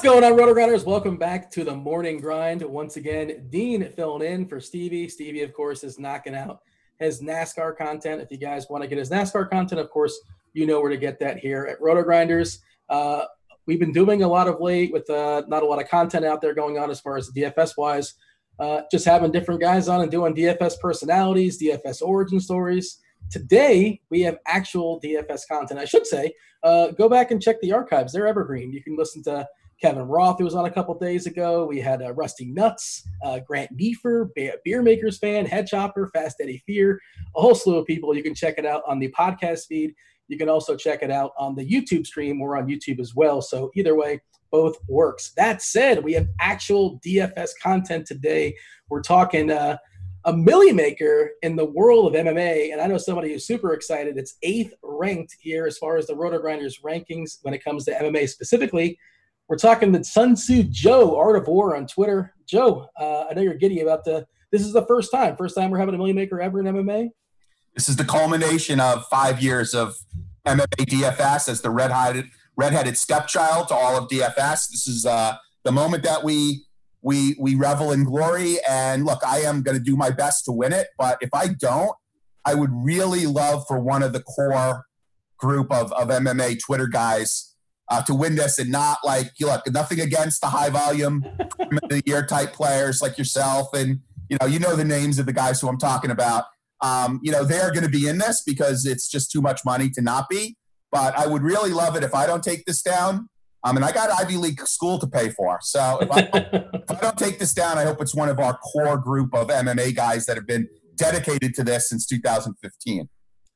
What's going on, RotoGrinders? Welcome back to the morning grind. Once again, Dean filling in for Stevie. Stevie, of course, is knocking out his NASCAR content. If you guys want to get his NASCAR content, of course, you know where to get that here at RotoGrinders. Uh, we've been doing a lot of late with uh, not a lot of content out there going on as far as DFS wise. Uh, just having different guys on and doing DFS personalities, DFS origin stories. Today, we have actual DFS content. I should say, uh, go back and check the archives. They're evergreen. You can listen to Kevin Roth, who was on a couple days ago. We had uh, Rusty Nuts, uh, Grant Neefer, Beer Makers fan, Head Chopper, Fast Eddie Fear, a whole slew of people. You can check it out on the podcast feed. You can also check it out on the YouTube stream. We're on YouTube as well. So either way, both works. That said, we have actual DFS content today. We're talking uh, a milli maker in the world of MMA, and I know somebody who's super excited. It's eighth ranked here as far as the Roto Grinders rankings when it comes to MMA specifically. We're talking to Sun Tzu Joe, Art of War on Twitter. Joe, uh, I know you're giddy about the. This is the first time, first time we're having a million maker ever in MMA. This is the culmination of five years of MMA DFS as the red-headed redheaded stepchild to all of DFS. This is uh, the moment that we we we revel in glory. And look, I am going to do my best to win it. But if I don't, I would really love for one of the core group of, of MMA Twitter guys uh, to win this and not like you look nothing against the high volume the year type players like yourself and you know you know the names of the guys who I'm talking about. Um, you know they're going to be in this because it's just too much money to not be. But I would really love it if I don't take this down. Um, and I got Ivy League school to pay for. So if I, if I don't take this down, I hope it's one of our core group of MMA guys that have been dedicated to this since 2015.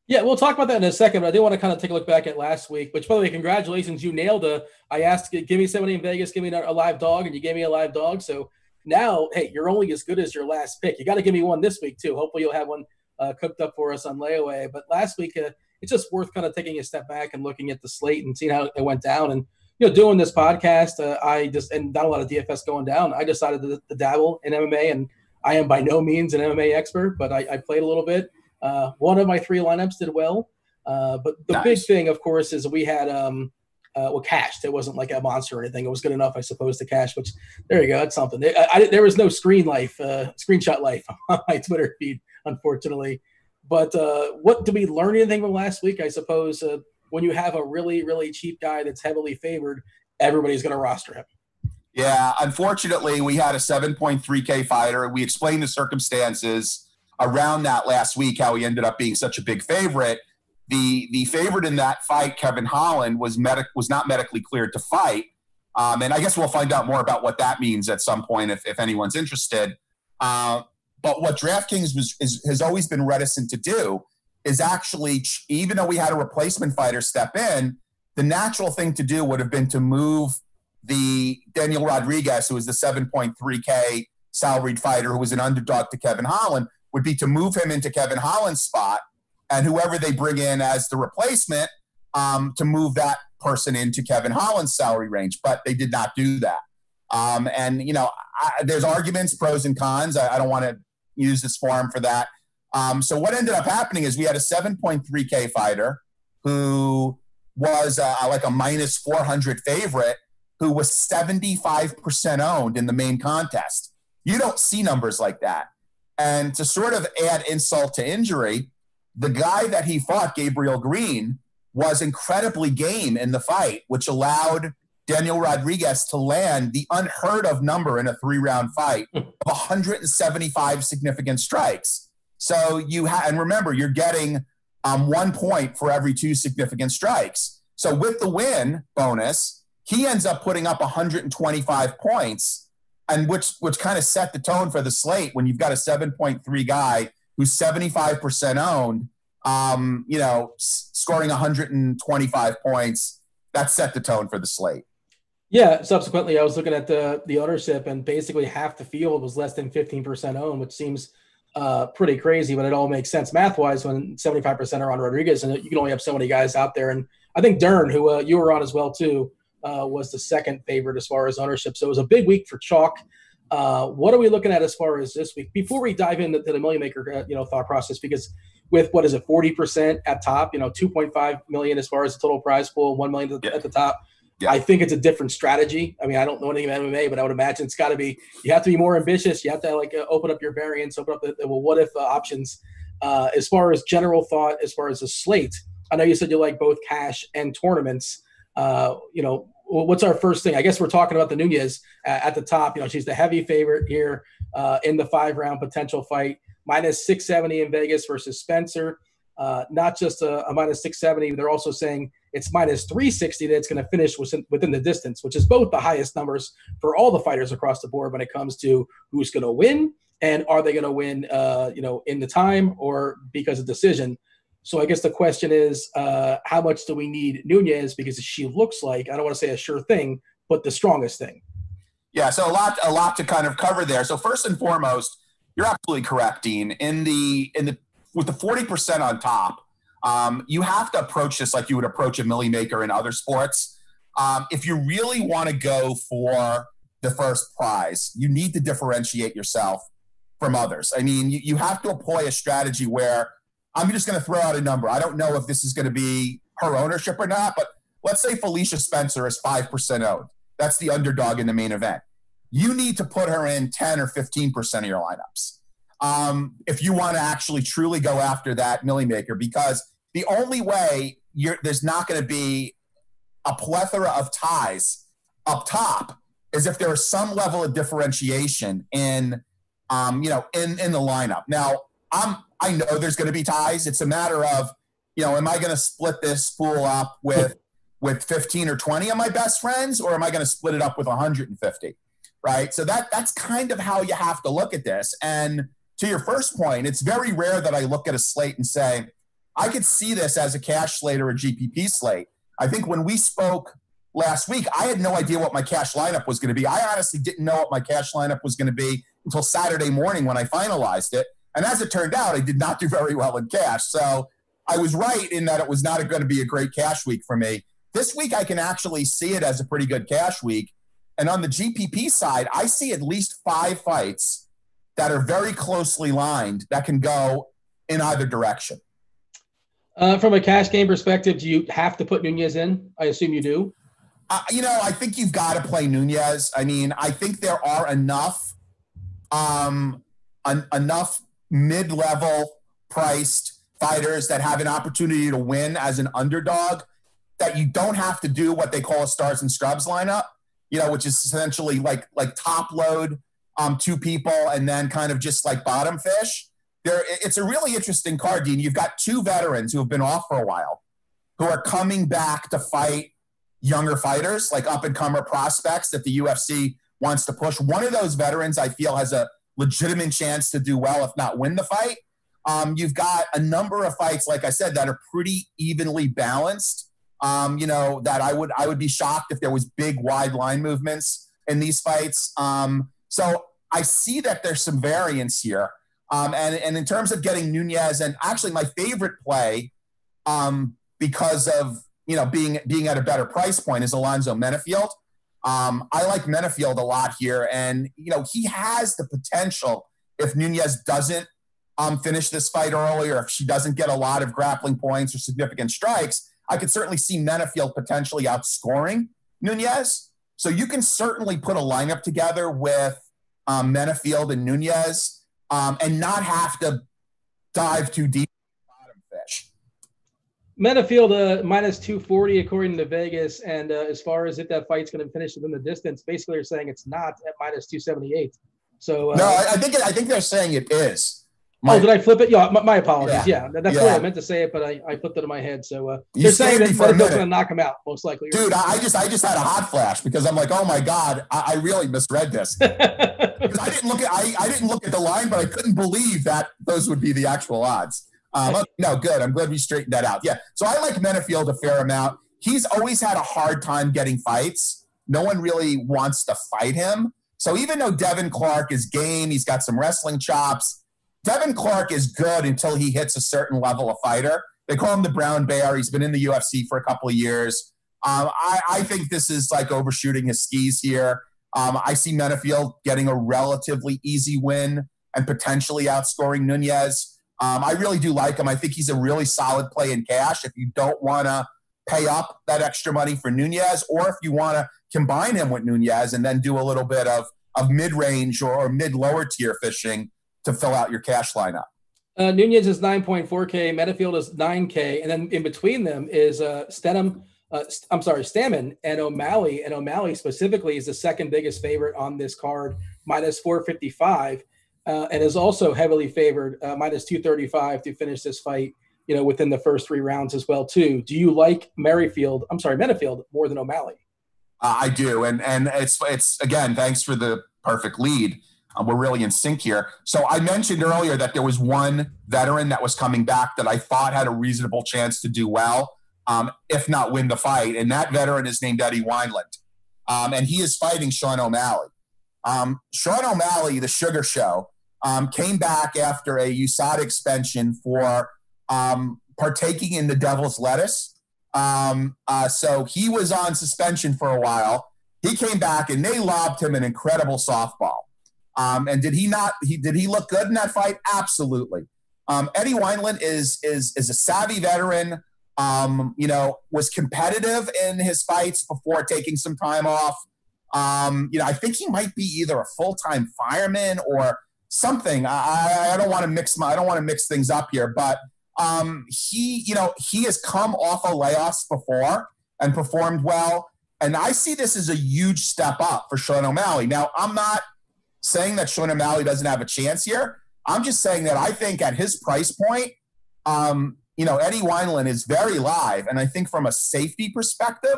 Yeah, we'll talk about that in a second, but I do want to kind of take a look back at last week, which, by the way, congratulations. You nailed a. I asked, give me somebody in Vegas, give me a live dog, and you gave me a live dog. So now, hey, you're only as good as your last pick. You got to give me one this week, too. Hopefully, you'll have one uh, cooked up for us on layaway. But last week, uh, it's just worth kind of taking a step back and looking at the slate and seeing how it went down. And, you know, doing this podcast, uh, I just, and not a lot of DFS going down, I decided to, to dabble in MMA. And I am by no means an MMA expert, but I, I played a little bit. Uh, one of my three lineups did well. Uh, but the nice. big thing, of course, is we had um, uh, well cashed. It wasn't like a monster or anything. It was good enough, I suppose, to cash. Which there you go. That's something. I, I, there was no screen life, uh, screenshot life on my Twitter feed, unfortunately. But uh, what did we learn anything from last week? I suppose uh, when you have a really really cheap guy that's heavily favored, everybody's going to roster him. Yeah, unfortunately, we had a 7.3K fighter. We explained the circumstances around that last week, how he ended up being such a big favorite the the favorite in that fight, Kevin Holland, was medic was not medically cleared to fight. Um, and I guess we'll find out more about what that means at some point if, if anyone's interested. Uh, but what DraftKings was, is, has always been reticent to do is actually, even though we had a replacement fighter step in, the natural thing to do would have been to move the Daniel Rodriguez, who was the 7.3K salaried fighter who was an underdog to Kevin Holland, would be to move him into Kevin Holland's spot and whoever they bring in as the replacement um, to move that person into Kevin Holland's salary range. But they did not do that. Um, and, you know, I, there's arguments, pros and cons. I, I don't want to use this forum for that. Um, so what ended up happening is we had a 7.3K fighter who was uh, like a minus 400 favorite who was 75% owned in the main contest. You don't see numbers like that. And to sort of add insult to injury, the guy that he fought, Gabriel Green, was incredibly game in the fight, which allowed Daniel Rodriguez to land the unheard of number in a three round fight of 175 significant strikes. So you have, and remember, you're getting um, one point for every two significant strikes. So with the win bonus, he ends up putting up 125 points, and which which kind of set the tone for the slate when you've got a 7.3 guy who's 75% owned, um, you know, s- scoring 125 points, that set the tone for the slate. Yeah. Subsequently, I was looking at the the ownership, and basically half the field was less than 15% owned, which seems uh, pretty crazy, but it all makes sense math wise when 75% are on Rodriguez, and you can only have so many guys out there. And I think Dern, who uh, you were on as well too, uh, was the second favorite as far as ownership. So it was a big week for chalk. Uh, what are we looking at as far as this week? Before we dive into the million maker, uh, you know, thought process, because with what is it, forty percent at top, you know, two point five million as far as the total prize pool, one million at the, at the top. Yeah. I think it's a different strategy. I mean, I don't know anything about MMA, but I would imagine it's got to be. You have to be more ambitious. You have to like uh, open up your variance, open up the, the well, what if uh, options. Uh, as far as general thought, as far as the slate, I know you said you like both cash and tournaments. Uh, you know, what's our first thing? I guess we're talking about the Nunes at the top. You know, she's the heavy favorite here uh, in the five round potential fight, minus 670 in Vegas versus Spencer. Uh, not just a, a minus 670, they're also saying it's minus 360 that it's going to finish within, within the distance, which is both the highest numbers for all the fighters across the board when it comes to who's going to win and are they going to win, uh, you know, in the time or because of decision. So I guess the question is, uh, how much do we need Nunes because she looks like I don't want to say a sure thing, but the strongest thing. Yeah, so a lot, a lot to kind of cover there. So first and foremost, you're absolutely correct, Dean. In the in the with the forty percent on top, um, you have to approach this like you would approach a millie maker in other sports. Um, if you really want to go for the first prize, you need to differentiate yourself from others. I mean, you, you have to employ a strategy where I'm just going to throw out a number. I don't know if this is going to be her ownership or not, but let's say Felicia Spencer is 5% owned. That's the underdog in the main event. You need to put her in 10 or 15% of your lineups um, if you want to actually truly go after that millie maker, because the only way there's not going to be a plethora of ties up top is if there is some level of differentiation in, um, you know, in in the lineup. Now, I'm I know there's going to be ties. It's a matter of, you know, am I going to split this pool up with with 15 or 20 of my best friends, or am I going to split it up with 150? Right. So that that's kind of how you have to look at this. And to your first point, it's very rare that I look at a slate and say, I could see this as a cash slate or a GPP slate. I think when we spoke last week, I had no idea what my cash lineup was going to be. I honestly didn't know what my cash lineup was going to be until Saturday morning when I finalized it. And as it turned out, I did not do very well in cash. So I was right in that it was not going to be a great cash week for me. This week, I can actually see it as a pretty good cash week. And on the GPP side, I see at least five fights that are very closely lined that can go in either direction. Uh, from a cash game perspective, do you have to put Nunes in? I assume you do. Uh, you know, I think you've got to play Nunes. I mean, I think there are enough, um, enough mid-level priced fighters that have an opportunity to win as an underdog that you don't have to do what they call a stars and scrubs lineup. You know, which is essentially like like top load um, two people and then kind of just like bottom fish. There, it's a really interesting card, Dean. You've got two veterans who have been off for a while, who are coming back to fight younger fighters, like up and comer prospects that the UFC wants to push. One of those veterans, I feel, has a legitimate chance to do well, if not win the fight. Um, you've got a number of fights, like I said, that are pretty evenly balanced. Um, you know that I would I would be shocked if there was big wide line movements in these fights. Um, so I see that there's some variance here. Um, and, and in terms of getting Nunes, and actually my favorite play, um, because of you know being being at a better price point, is Alonzo Menifield. Um, I like Menifield a lot here, and you know he has the potential if Nunes doesn't um, finish this fight early, or if she doesn't get a lot of grappling points or significant strikes, I could certainly see Menifield potentially outscoring Nunes. So you can certainly put a lineup together with um, Menifield and Nunes um, and not have to dive too deep. Menifield uh, minus 240 according to Vegas, and uh, as far as if that fight's going to finish within the distance, basically they're saying it's not at minus 278. So uh, no, I, I think it, I think they're saying it is. My, oh, did I flip it? Yeah, my, my apologies. Yeah, yeah that's yeah. what I meant to say it, but I, I flipped it in my head. So uh, they're saying that Menifield's going to knock him out, most likely. Dude, I just I just had a hot flash because I'm like, oh my god, I, I really misread this. I didn't look at I, I didn't look at the line, but I couldn't believe that those would be the actual odds. Um, no, good. I'm glad we straightened that out. Yeah. So I like Menifield a fair amount. He's always had a hard time getting fights. No one really wants to fight him. So even though Devin Clark is game, he's got some wrestling chops Devin Clark is good until he hits a certain level of fighter. They call him the Brown Bear. He's been in the UFC for a couple of years. Um, I, I, think this is like overshooting his skis here. Um, I see Menifield getting a relatively easy win and potentially outscoring Nunes. Um, I really do like him. I think he's a really solid play in cash. If you don't want to pay up that extra money for Nunes, or if you want to combine him with Nunes and then do a little bit of of mid range or, or mid lower tier fishing to fill out your cash lineup. Uh, Nunes is 9.4K, Menifield is 9K, and then in between them is uh, Stenham, uh, I'm sorry, Stamann and O'Malley. And O'Malley specifically is the second biggest favorite on this card, minus 455, uh, and is also heavily favored, uh, minus 235 to finish this fight. You know, within the first three rounds as well too. Do you like Merrifield? I'm sorry, Menifield more than O'Malley? I do, and and it's it's again, thanks for the perfect lead. Um, we're really in sync here. So I mentioned earlier that there was one veteran that was coming back that I thought had a reasonable chance to do well, um, if not win the fight. And that veteran is named Eddie Wineland. Um, and he is fighting Sean O'Malley. Um, Sean O'Malley, the Sugar Show, um, came back after a USADA suspension for um, partaking in the devil's lettuce. Uh, so he was on suspension for a while. He came back and they lobbed him an incredible softball. Um, and did he not? He did he look good in that fight? Absolutely. Um, Eddie Wineland is is is a savvy veteran. Um, you know, was competitive in his fights before taking some time off. Um, you know, I think he might be either a full time fireman or something. I, I don't want to mix my I don't want to mix things up here, but um, he you know he has come off of layoffs before and performed well. And I see this as a huge step up for Sean O'Malley. Now, I'm not saying that Sean O'Malley doesn't have a chance here. I'm just saying that I think at his price point, um, you know, Eddie Wineland is very live. And I think from a safety perspective,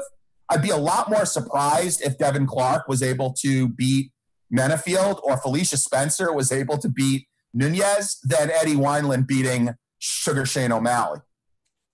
I'd be a lot more surprised if Devin Clark was able to beat Menifield or Felicia Spencer was able to beat Nunes than Eddie Wineland beating Sugar Shane O'Malley.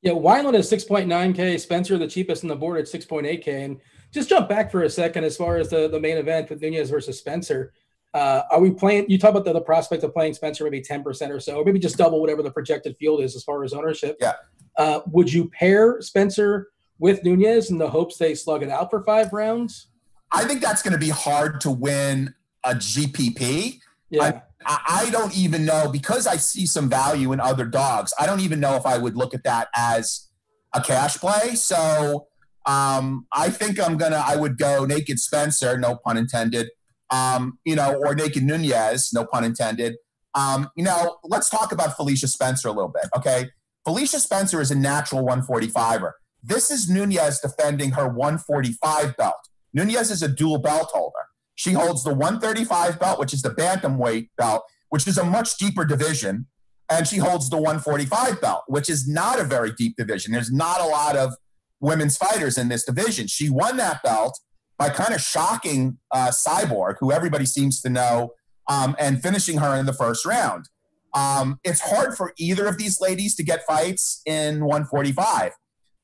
Yeah, Wineland is 6.9K, Spencer the cheapest on the board at 6.8K. And just jump back for a second as far as the, the main event with Nunes versus Spencer. Uh, are we playing? You talk about the, the prospect of playing Spencer maybe 10% or so, or maybe just double whatever the projected field is as far as ownership. Yeah. Uh, would you pair Spencer with Nunes in the hopes they slug it out for five rounds? I think that's going to be hard to win a GPP. Yeah. I, I don't even know because I see some value in other dogs. I don't even know if I would look at that as a cash play. So um, I think I'm gonna. I would go naked Spencer, no pun intended, um, you know, or Naked Nunes, no pun intended. Um, you know, let's talk about Felicia Spencer a little bit, okay? Felicia Spencer is a natural 145er. This is Nunes defending her 145 belt. Nunes is a dual belt holder. She holds the 135 belt, which is the bantamweight belt, which is a much deeper division, and she holds the 145 belt, which is not a very deep division. There's not a lot of women's fighters in this division. She won that belt by kind of shocking uh, Cyborg, who everybody seems to know, um, and finishing her in the first round. Um, it's hard for either of these ladies to get fights in 145.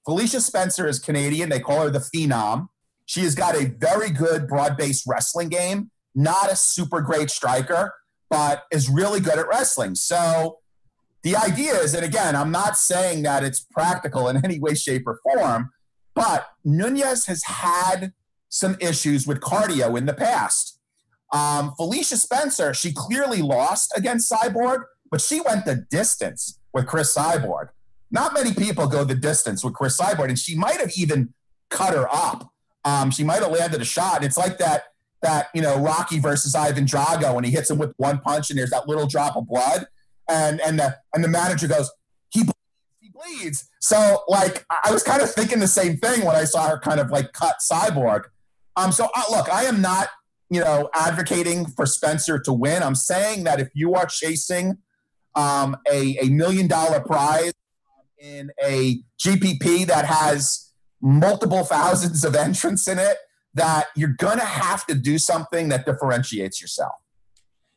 Felicia Spencer is Canadian. They call her the Phenom. She has got a very good broad based wrestling game, not a super great striker, but is really good at wrestling. So the idea is, and again, I'm not saying that it's practical in any way, shape, or form, but Nunes has had some issues with cardio in the past. Um, Felicia Spencer, she clearly lost against Cyborg, but she went the distance with Cris Cyborg. Not many people go the distance with Cris Cyborg, and she might have even cut her up. Um, she might have landed a shot. It's like that that you know Rocky versus Ivan Drago when he hits him with one punch and there's that little drop of blood, and and the and the manager goes he bleeds, he bleeds. So like I was kind of thinking the same thing when I saw her kind of like cut Cyborg. Um, so uh, look, I am not, you know, advocating for Spencer to win. I'm saying that if you are chasing um, a, a million dollar prize in a GPP that has multiple thousands of entrants in it, that you're going to have to do something that differentiates yourself.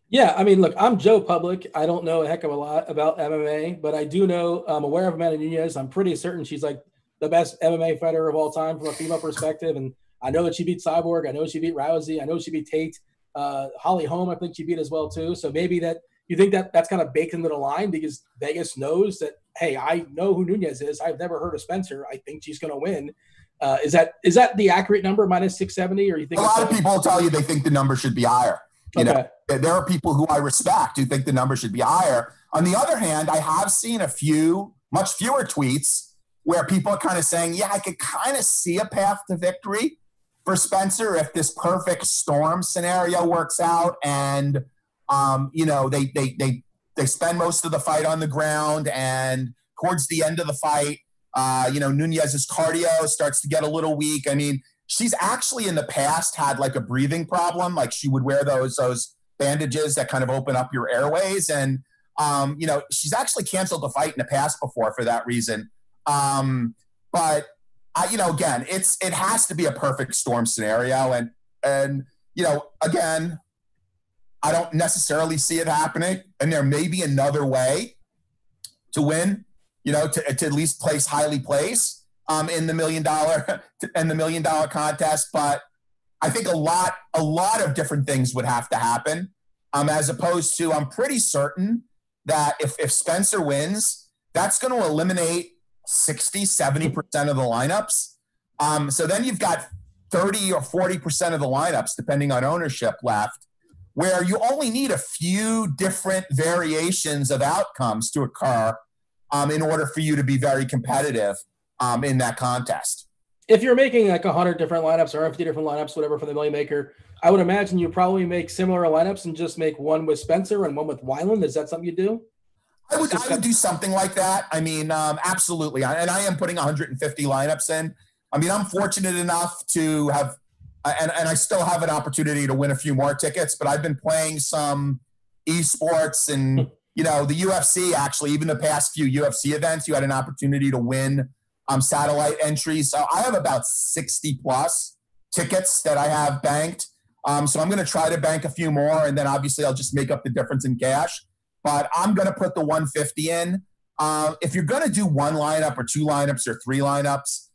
Yeah, I mean, look, I'm Joe Public. I don't know a heck of a lot about MMA, but I do know I'm aware of Amanda Nunes. I'm pretty certain she's like the best MMA fighter of all time from a female perspective, and I know that she beat Cyborg. I know she beat Rousey. I know she beat Tate. Uh, Holly Holm, I think she beat as well too. So maybe that you think that that's kind of baked into the line because Vegas knows that hey, I know who Nunes is. I've never heard of Spencer. I think she's going to win. Uh, is that is that the accurate number minus six seventy, or you think a lot of people tell you they think the number should be higher? You okay. know, there are people who I respect who think the number should be higher. On the other hand, I have seen a few, much fewer tweets where people are kind of saying, yeah, I could kind of see a path to victory for Spencer if this perfect storm scenario works out and um, you know they they they they spend most of the fight on the ground and towards the end of the fight uh, you know Nunes's cardio starts to get a little weak. I mean, she's actually in the past had like a breathing problem, like she would wear those those bandages that kind of open up your airways and um, you know she's actually canceled the fight in the past before for that reason. Um, but I, you know, again, it's it has to be a perfect storm scenario, and and you know, again, I don't necessarily see it happening, and there may be another way to win. You know, to, to at least place highly place um, in the million dollar and the million dollar contest, but I think a lot a lot of different things would have to happen, um, as opposed to I'm pretty certain that if if Spencer wins, that's going to eliminate 60, 70% of the lineups. Um, so then you've got 30 or 40% of the lineups, depending on ownership, left, where you only need a few different variations of outcomes to occur um, in order for you to be very competitive um, in that contest. If you're making like 100 different lineups or 50 different lineups, whatever, for the Million Maker, I would imagine you probably make similar lineups and just make one with Spencer and one with Wineland. Is that something you do? I would, I would do something like that. I mean, um, absolutely. And I am putting 150 lineups in. I mean, I'm fortunate enough to have, and, and I still have an opportunity to win a few more tickets, but I've been playing some esports and, you know, the UFC actually, even the past few UFC events, you had an opportunity to win um, satellite entries. So I have about 60 plus tickets that I have banked. Um, so I'm going to try to bank a few more, and then obviously I'll just make up the difference in cash but I'm going to put the 150 in. Uh, if you're going to do one lineup or two lineups or three lineups,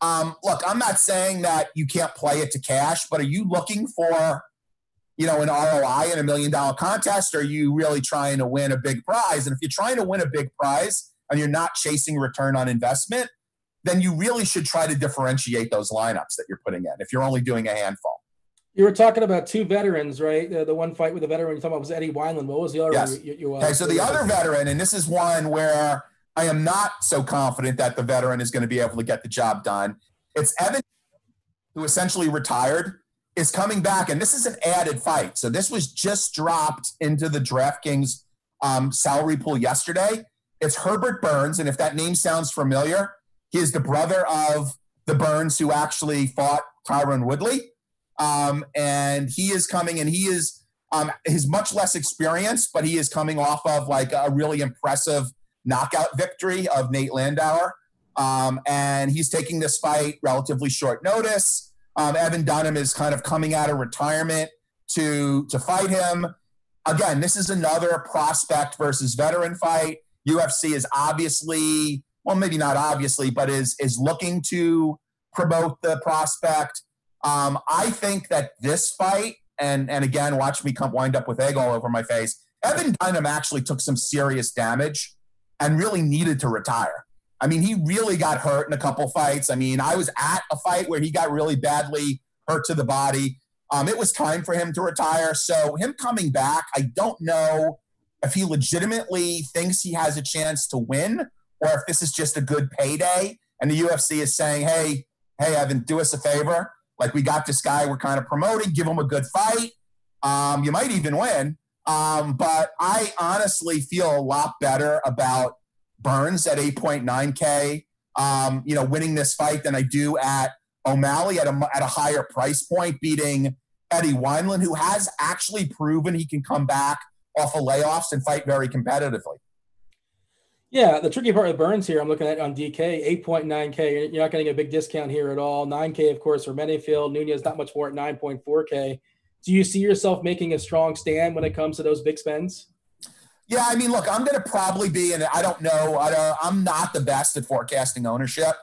um, look, I'm not saying that you can't play it to cash, but are you looking for, you know, an ROI in a million dollar contest? Or are you really trying to win a big prize? And if you're trying to win a big prize and you're not chasing return on investment, then you really should try to differentiate those lineups that you're putting in if you're only doing a handful. You were talking about two veterans, right? Uh, the one fight with the veteran you're talking about was Eddie Wineland. What was the other yes. one? You, you, uh, okay, so the other veteran, and this is one where I am not so confident that the veteran is going to be able to get the job done. It's Evan, who essentially retired, is coming back, and this is an added fight. So this was just dropped into the DraftKings um, salary pool yesterday. It's Herbert Burns, and if that name sounds familiar, he is the brother of the Burns who actually fought Tyron Woodley. Um, and he is coming and he is um, he's much less experienced, but he is coming off of like a really impressive knockout victory of Nate Landwehr. Um, and he's taking this fight relatively short notice. Um, Evan Dunham is kind of coming out of retirement to to fight him. Again, this is another prospect versus veteran fight. UFC is obviously, well, maybe not obviously, but is is looking to promote the prospect. Um, I think that this fight, and and again, watch me come wind up with egg all over my face. Evan Dunham actually took some serious damage and really needed to retire. I mean, he really got hurt in a couple fights. I mean, I was at a fight where he got really badly hurt to the body. Um, it was time for him to retire. So him coming back, I don't know if he legitimately thinks he has a chance to win or if this is just a good payday and the UFC is saying, hey, hey, Evan, do us a favor like we got this guy we're kind of promoting, give him a good fight. Um, you might even win. Um, but I honestly feel a lot better about Burns at 8.9K, um, you know, winning this fight than I do at O'Malley at a, at a higher price point, beating Eddie Wineland, who has actually proven he can come back off of layoffs and fight very competitively. Yeah, the tricky part with Burns here, I'm looking at on DK, 8.9K. You're not getting a big discount here at all. 9K, of course, for Menifield. Nunes, not much more at 9.4K. Do you see yourself making a strong stand when it comes to those big spends? Yeah, I mean, look, I'm going to probably be, and I don't know, I don't, I'm not the best at forecasting ownership.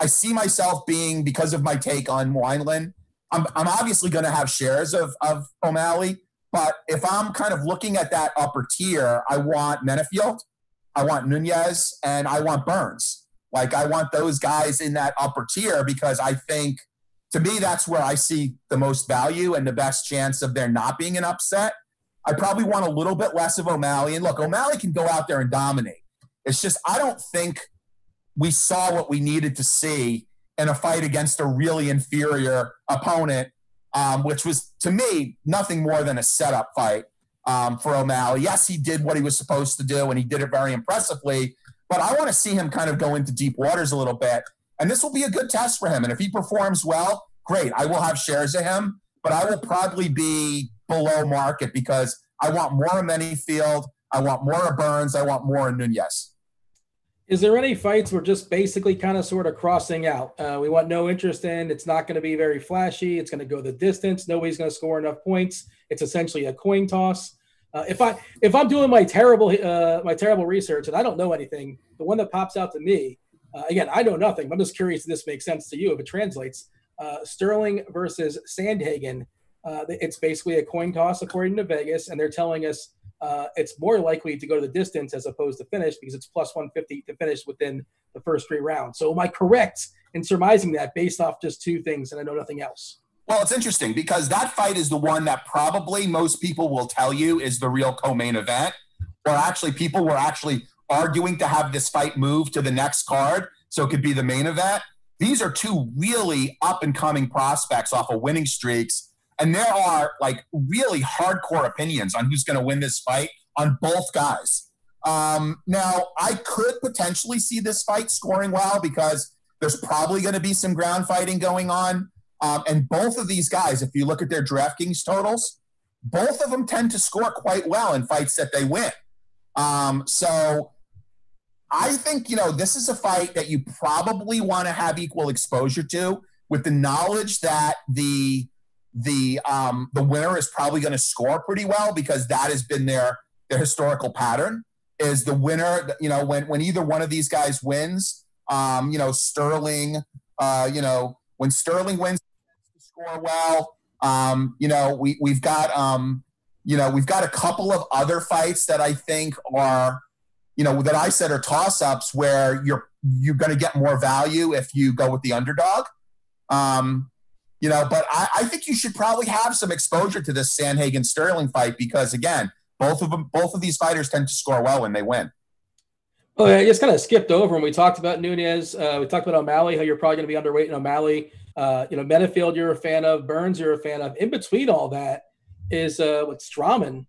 I see myself being, because of my take on Wineland, I'm, I'm obviously going to have shares of, of O'Malley. But if I'm kind of looking at that upper tier, I want Menifield. I want Nunes, and I want Burns. Like I want those guys in that upper tier because I think to me that's where I see the most value and the best chance of there not being an upset. I probably want a little bit less of O'Malley. And look, O'Malley can go out there and dominate. It's just I don't think we saw what we needed to see in a fight against a really inferior opponent, um, which was to me nothing more than a setup fight um, for O'Malley. Yes, he did what he was supposed to do, and he did it very impressively. But I want to see him kind of go into deep waters a little bit, and this will be a good test for him. And if he performs well, great. I will have shares of him, but I will probably be below market because I want more of Menifield. I want more of Burns. I want more of Nunes. Is there any fights we're just basically kind of sort of crossing out? Uh, we want no interest in. It's not going to be very flashy. It's going to go the distance. Nobody's going to score enough points. It's essentially a coin toss. Uh, if I if I'm doing my terrible uh, my terrible research and I don't know anything, the one that pops out to me, uh, again, I know nothing. I'm just curious if this makes sense to you if it translates. Uh, Sterling versus Sandhagen. Uh, it's basically a coin toss according to Vegas, and they're telling us uh, it's more likely to go to the distance as opposed to finish because it's plus 150 to finish within the first three rounds. So am I correct in surmising that based off just two things and I know nothing else? Well, it's interesting because that fight is the one that probably most people will tell you is the real co-main event. Or actually, people were actually arguing to have this fight move to the next card so it could be the main event. These are two really up and coming prospects off of winning streaks and there are like really hardcore opinions on who's going to win this fight on both guys. Um, now, I could potentially see this fight scoring well because there's probably going to be some ground fighting going on. Um, and both of these guys, if you look at their DraftKings totals, both of them tend to score quite well in fights that they win. Um, so I think, you know, this is a fight that you probably want to have equal exposure to with the knowledge that the the um, the winner is probably going to score pretty well because that has been their their historical pattern. Is the winner, you know, when when either one of these guys wins, um, you know, Sterling, uh, you know, when Sterling wins, score well. Um, you know, we we've got um, you know, we've got a couple of other fights that I think are, you know, that I said are toss ups where you're you're going to get more value if you go with the underdog. Um, you know, but I, I think you should probably have some exposure to this Sandhagen Sterling fight because again, both of them, both of these fighters tend to score well when they win. Oh, yeah, just kind of skipped over and we talked about Nunes. Uh, we talked about O'Malley, how you're probably going to be underweight in O'Malley. Uh, you know, Menifield, you're a fan of. Burns, you're a fan of. In between all that is uh, what Strauman,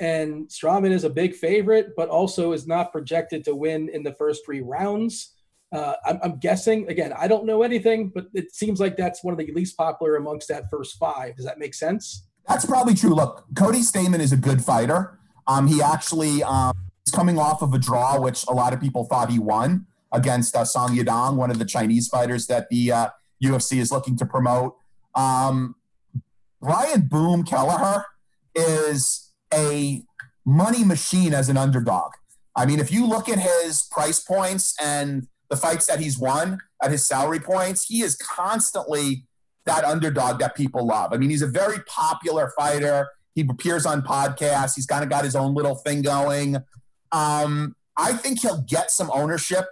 and Strauman is a big favorite, but also is not projected to win in the first three rounds. Uh, I'm, I'm, guessing again. I don't know anything, but it seems like that's one of the least popular amongst that first five. Does that make sense? That's probably true. Look, Cody Stamann is a good fighter. Um, he actually um, is coming off of a draw, which a lot of people thought he won against uh, Song Yadong, one of the Chinese fighters that the uh, UFC is looking to promote. Um, Brian Boom Kelleher is a money machine as an underdog. I mean, if you look at his price points and the fights that he's won at his salary points, he is constantly that underdog that people love. I mean, he's a very popular fighter. He appears on podcasts. He's kind of got his own little thing going. Um, I think he'll get some ownership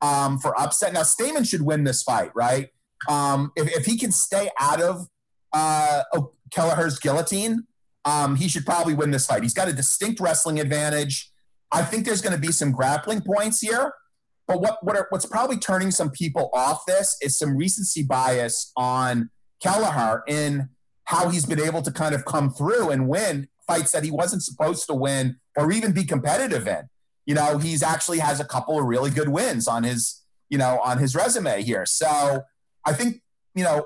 um, for upset. Now, Stamann should win this fight, right? Um, if, if, he can stay out of uh, Kelleher's guillotine, um, he should probably win this fight. He's got a distinct wrestling advantage. I think there's going to be some grappling points here. But what, what are, what's probably turning some people off this is some recency bias on Kelleher in how he's been able to kind of come through and win fights that he wasn't supposed to win or even be competitive in. You know, he's actually has a couple of really good wins on his, you know, on his resume here. So I think, you know,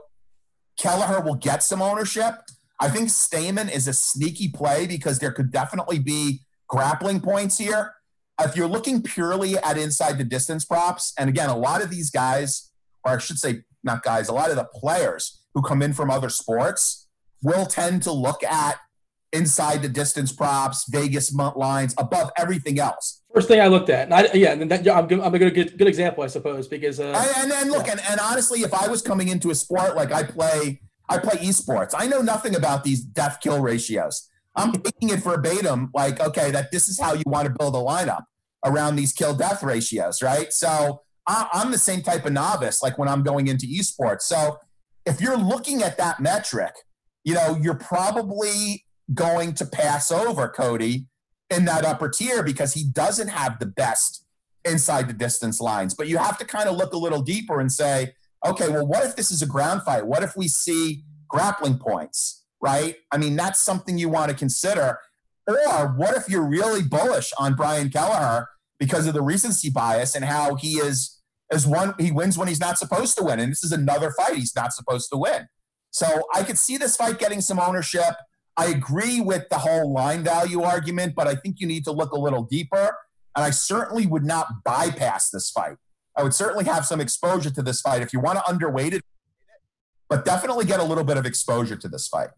Kelleher will get some ownership. I think Stamann is a sneaky play because there could definitely be grappling points here if you're looking purely at inside the distance props, and again, a lot of these guys, or I should say, not guys, a lot of the players who come in from other sports will tend to look at inside the distance props, Vegas lines above everything else. First thing I looked at, and I, yeah, and that, I'm, I'm a good, good, good example, I suppose, because uh, and, and, and look, yeah. and, and honestly, if I was coming into a sport like I play, I play esports, I know nothing about these death kill ratios. I'm taking it verbatim, like, okay, that this is how you want to build a lineup around these kill death ratios, right? So I'm the same type of novice, like when I'm going into esports. So if you're looking at that metric, you know, you're probably going to pass over Cody in that upper tier because he doesn't have the best inside the distance lines. But you have to kind of look a little deeper and say, okay, well, what if this is a ground fight? What if we see grappling points, right? I mean, that's something you want to consider. Or what if you're really bullish on Brian Kelleher because of the recency bias and how he is as one he wins when he's not supposed to win, and this is another fight he's not supposed to win. So I could see this fight getting some ownership. I agree with the whole line value argument, but I think you need to look a little deeper. And I certainly would not bypass this fight. I would certainly have some exposure to this fight if you want to underweight it, but definitely get a little bit of exposure to this fight.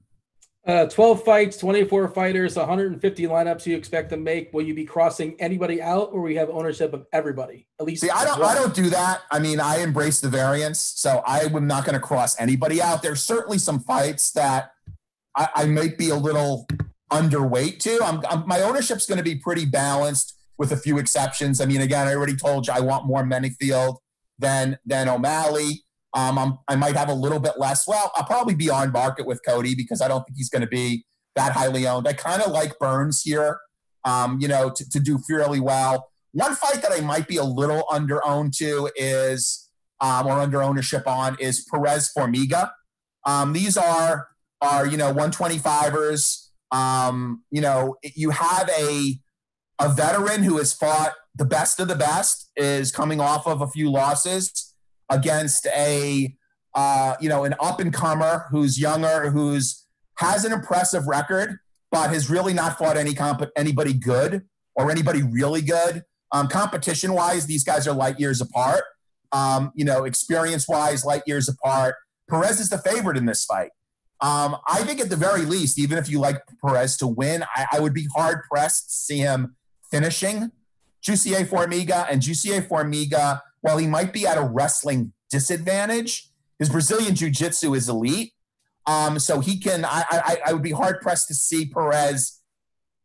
Uh, 12 fights, 24 fighters, 150 lineups you expect to make. Will you be crossing anybody out or we have ownership of everybody? At least See, I don't I don't do that. I mean, I embrace the variance. So I am not going to cross anybody out. There's certainly some fights that I, I might be a little underweight too. I'm, I'm my ownership's going to be pretty balanced with a few exceptions. I mean, again, I already told you I want more Menifield than than O'Malley. Um, I'm, I might have a little bit less. Well, I'll probably be on market with Cody because I don't think he's going to be that highly owned. I kind of like Burns here, um, you know, to, to do fairly well. One fight that I might be a little under owned to is, um, or under ownership on, is Perez Formiga. Um, these are are you know 125ers. Um, you know, you have a a veteran who has fought the best of the best is coming off of a few losses against a uh, you know an up and comer who's younger, who's has an impressive record, but has really not fought any comp- anybody good or anybody really good. Um, competition wise, these guys are light years apart. Um, you know, experience wise, light years apart. Perez is the favorite in this fight. Um, I think at the very least, even if you like Perez to win, I, I would be hard pressed to see him finishing Jussier Formiga. And Jussier Formiga while he might be at a wrestling disadvantage, his Brazilian Jiu Jitsu is elite. Um, so he can. I, I, I would be hard pressed to see Perez,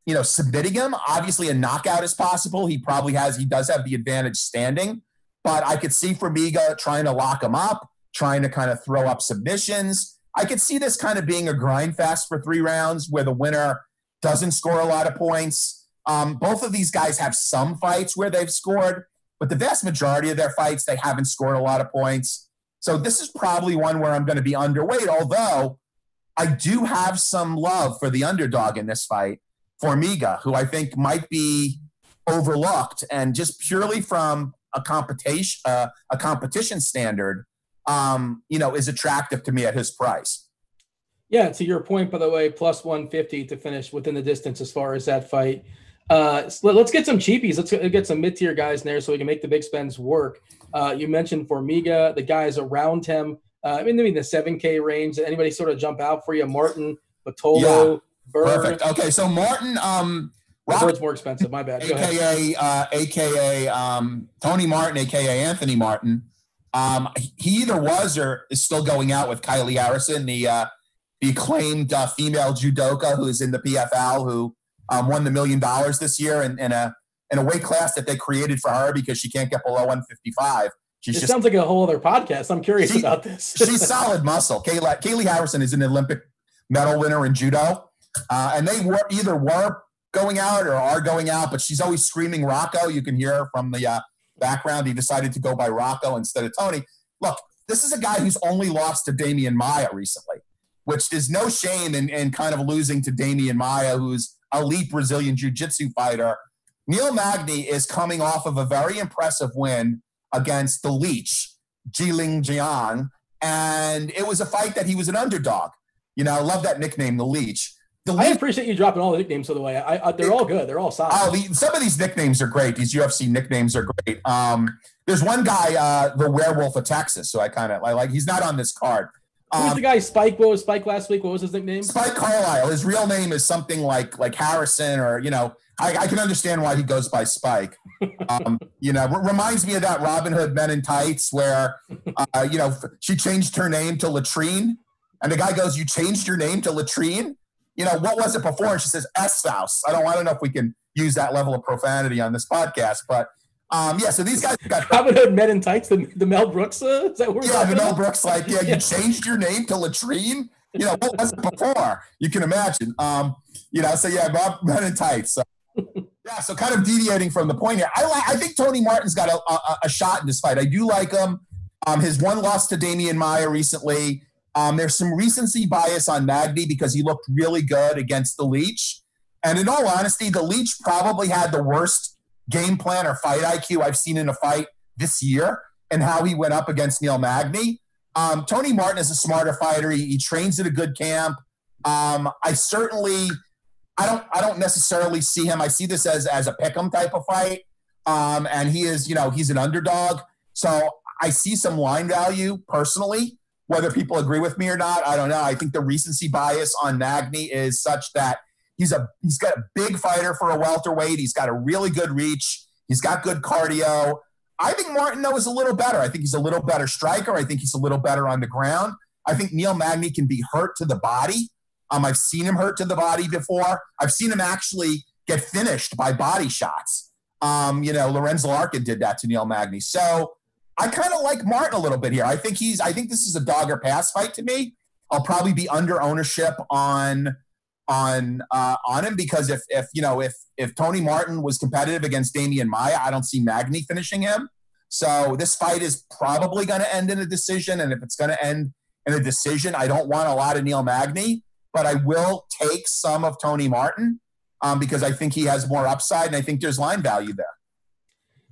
you know, submitting him. Obviously, a knockout is possible. He probably has. He does have the advantage standing, but I could see Formiga trying to lock him up, trying to kind of throw up submissions. I could see this kind of being a grind fest for three rounds where the winner doesn't score a lot of points. Um, both of these guys have some fights where they've scored, but the vast majority of their fights, they haven't scored a lot of points. So this is probably one where I'm going to be underweight, although I do have some love for the underdog in this fight, Formiga, who I think might be overlooked. And just purely from a competition, uh, a competition standard, um, you know, is attractive to me at his price. Yeah, to your point, by the way, plus 150 to finish within the distance as far as that fight. Uh, so let's get some cheapies. Let's get some mid tier guys in there so we can make the big spends work. Uh, you mentioned Formiga, the guys around him. Uh, I mean, maybe the 7K range. Anybody sort of jump out for you? Martin, Pitolo, yeah, Byrd. Perfect. Okay, so Martin. Um, Robert, Byrd's more expensive. My bad. AKA, uh, AKA um, Tony Martin, AKA Anthony Martin. Um, he either was or is still going out with Kylie Harrison, the uh, the acclaimed uh, female judoka who's in the PFL, who um, won the million dollars this year in, in a in a weight class that they created for her because she can't get below 155. She's it just, sounds like a whole other podcast. I'm curious she, about this. she's solid muscle. Kayla, Kaylee Harrison is an Olympic medal winner in judo, uh, and they were either were going out or are going out, but she's always screaming Rocco. You can hear her from the uh, background. He decided to go by Rocco instead of Tony. Look, this is a guy who's only lost to Demian Maya recently, which is no shame in, in kind of losing to Demian Maya, who's a elite Brazilian Jiu Jitsu fighter. Neil Magny is coming off of a very impressive win against the Leech, Zhilei Zhang. And it was a fight that he was an underdog. You know, I love that nickname, the Leech. I appreciate you dropping all the nicknames, by the way. I, I, they're all good. They're all solid. Oh, the, some of these nicknames are great. These UFC nicknames are great. Um, there's one guy, uh, the Werewolf of Texas, so I kind of I like. He's not on this card, Who's um, the guy? Spike. What was Spike last week? What was his nickname? Spike Carlyle. His real name is something like like Harrison, or you know, I, I can understand why he goes by Spike. Um, you know, r- reminds me of that Robin Hood Men in Tights, where uh, you know she changed her name to Latrine, and the guy goes, "You changed your name to Latrine." You know what was it before? And she says S House. I don't. I don't know if we can use that level of profanity on this podcast, but um, yeah, so these guys got Robin Hood Men in Tights, the, the Mel Brooks. Uh, is that what yeah, the Mel Brooks, like, yeah, you changed your name to Latrine. You know, what was it before? You can imagine. Um, you know, so yeah, Bob Men in Tights. So, Yeah, so kind of deviating from the point here. I like. I think Tony Martin's got a, a, a shot in this fight. I do like him. Um, his one loss to Demian Maia recently. Um, there's some recency bias on Magny because he looked really good against the Leech. And in all honesty, the Leech probably had the worst game plan or fight IQ I've seen in a fight this year and how he went up against Neil Magny. Um, Tony Martin is a smarter fighter. He, he trains at a good camp. Um, I certainly, I don't, I don't necessarily see him. I see this as as a pick'em type of fight. Um, and he is, you know, he's an underdog. So I see some line value personally. Whether people agree with me or not, I don't know. I think the recency bias on Magny is such that he's a he's got a big fighter for a welterweight. He's got a really good reach. He's got good cardio. I think Martin though is a little better. I think he's a little better striker. I think he's a little better on the ground. I think Neil Magny can be hurt to the body. Um, I've seen him hurt to the body before. I've seen him actually get finished by body shots. Um, you know, Lorenzo Larkin did that to Neil Magny. So I kind of like Martin a little bit here. I think he's. I think this is a dog or pass fight to me. I'll probably be under ownership on on uh, on him because if if you know if if Tony Martin was competitive against Demian Maia, I don't see Magny finishing him. So this fight is probably going to end in a decision, and if it's going to end in a decision, I don't want a lot of Neil Magny, but I will take some of Tony Martin um, because I think he has more upside, and I think there's line value there.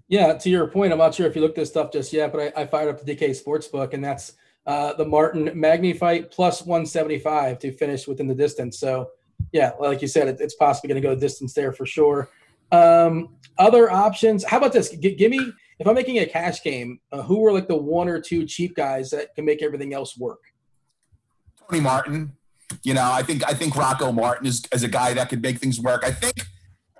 Yeah, to your point, I'm not sure if you looked at this stuff just yet, but I, I fired up the DK Sportsbook, and that's uh, the Martin Magny fight plus 175 to finish within the distance. So, yeah, like you said, it, it's possibly going to go distance there for sure. Um, other options? How about this? G- give me if I'm making a cash game, uh, who are like the one or two cheap guys that can make everything else work? Tony Martin. You know, I think I think Rocco Martin is, is a guy that could make things work. I think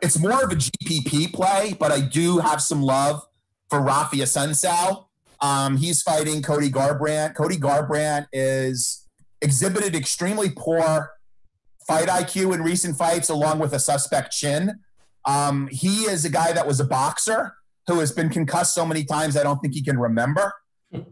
it's more of a GPP play, but I do have some love for Raphael Assunção. Um, he's fighting Cody Garbrandt. Cody Garbrandt is exhibited extremely poor fight IQ in recent fights, along with a suspect chin. Um, he is a guy that was a boxer who has been concussed so many times I don't think he can remember.